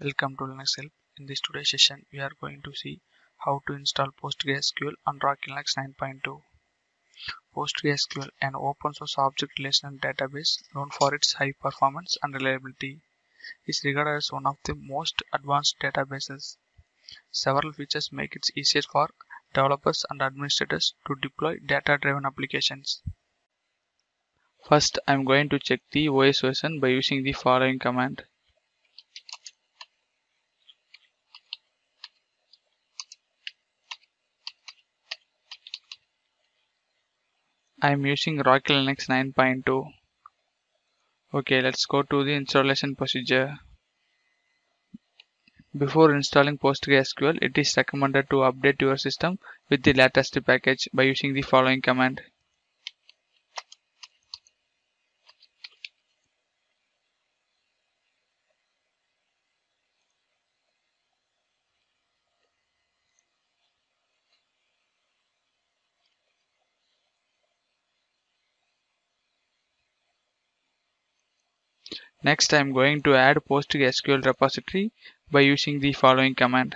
Welcome to Linux Help. In this today's session, we are going to see how to install PostgreSQL on Rocky Linux 9.2. PostgreSQL, an open source object relational database known for its high performance and reliability, is regarded as one of the most advanced databases. Several features make it easier for developers and administrators to deploy data-driven applications. First, I am going to check the OS version by using the following command. I am using Rocky Linux 9.2. Okay, let's go to the installation procedure. Before installing PostgreSQL, it is recommended to update your system with the latest package by using the following command. Next, I am going to add PostgreSQL repository by using the following command.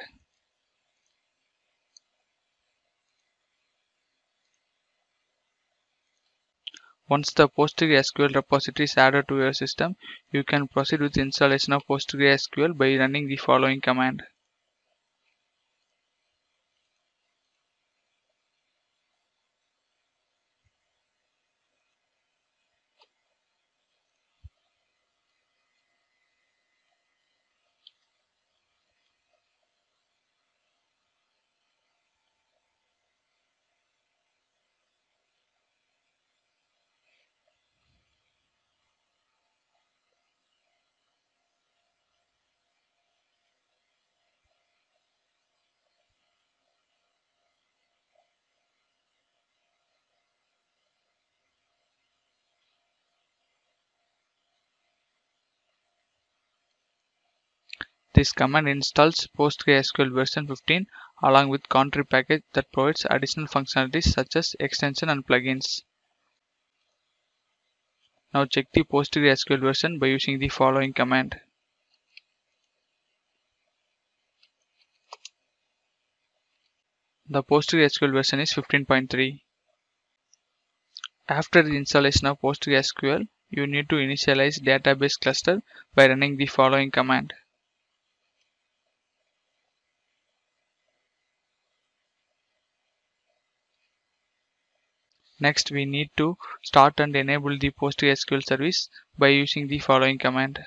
Once the PostgreSQL repository is added to your system, you can proceed with installation of PostgreSQL by running the following command. This command installs PostgreSQL version 15 along with Contrib package that provides additional functionalities such as extension and plugins. Now check the PostgreSQL version by using the following command. The PostgreSQL version is 15.3. After the installation of PostgreSQL, you need to initialize database cluster by running the following command. Next, we need to start and enable the PostgreSQL service by using the following command.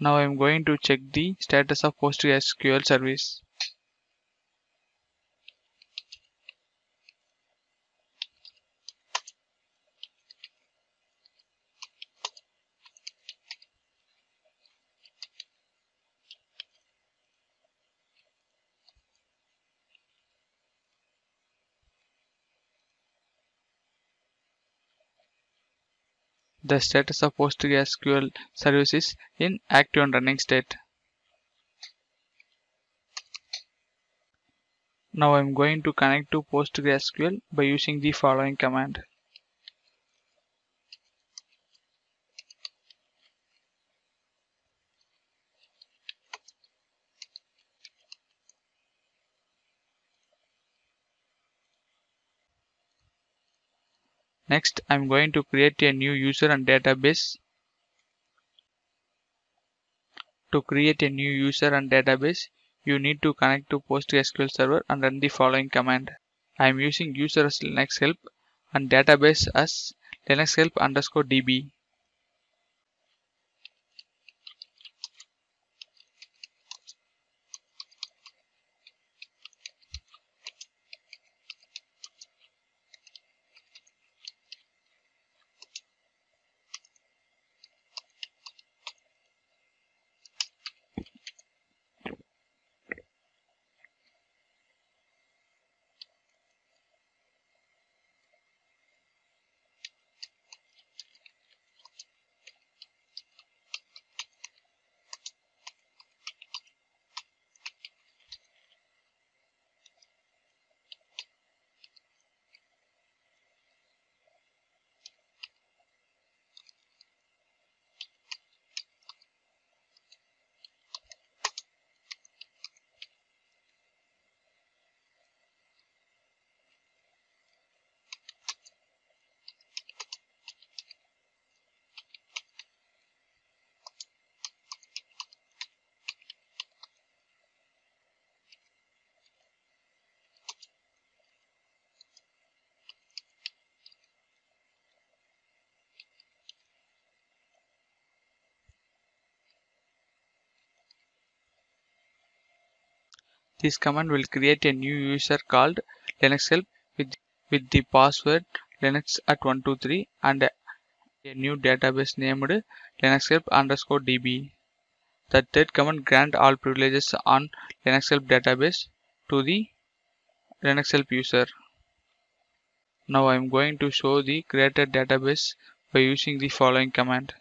Now I am going to check the status of PostgreSQL service. The status of PostgreSQL service is in active and running state. Now I am going to connect to PostgreSQL by using the following command. Next, I'm going to create a new user and database. To create a new user and database, you need to connect to PostgreSQL server and run the following command. I am using user as Linux help and database as Linux help underscore db. This command will create a new user called Linux help with, with the password linux at 123 and a new database named linux help underscore db. The third command grant all privileges on Linux help database to the Linux help user. Now I am going to show the created database by using the following command.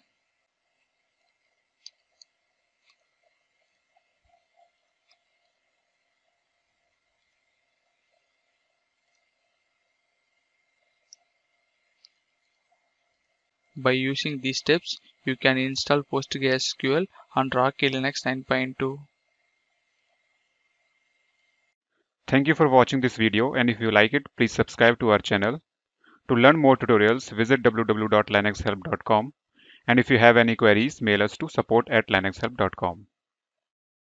By using these steps, you can install PostgreSQL on Rocky Linux 9.2. Thank you for watching this video and if you like it, please subscribe to our channel. To learn more tutorials, visit www.linuxhelp.com and if you have any queries, mail us to support at linuxhelp.com.